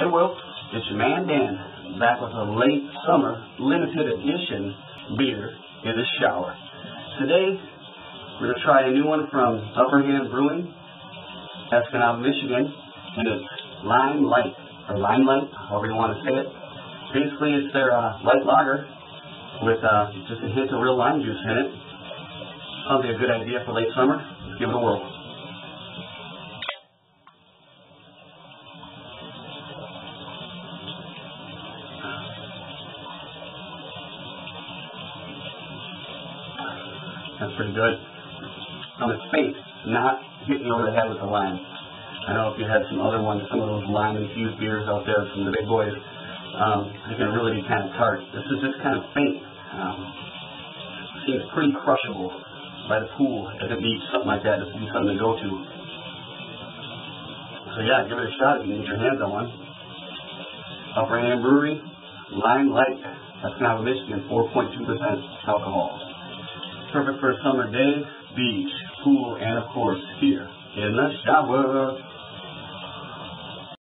Hey, Will, it's your man Dan, back with a late summer limited edition beer in the shower. Today, we're going to try a new one from Upper Hand Brewing, Escanaba, Michigan, and it's Lime Light, or Limelight, however you want to say it. Basically, it's their uh, light lager with uh, just a hint of real lime juice in it. Probably a good idea for late summer. Let's give it a whirl. That's pretty good. On its face, not hitting you over the head with the lime. I know if you had some other ones, some of those lime infused beers out there from the big boys, um, they can really be kind of tart. This is just kind of faint. Um, seems pretty crushable by the pool if it needs something like that. This be something to go to. So yeah, give it a shot if you get your hands on one. Upper Hand Brewery, Lime Light. That's now a Michigan, 4.2% alcohol. Perfect for a summer day, beach, pool, and of course here in the shower.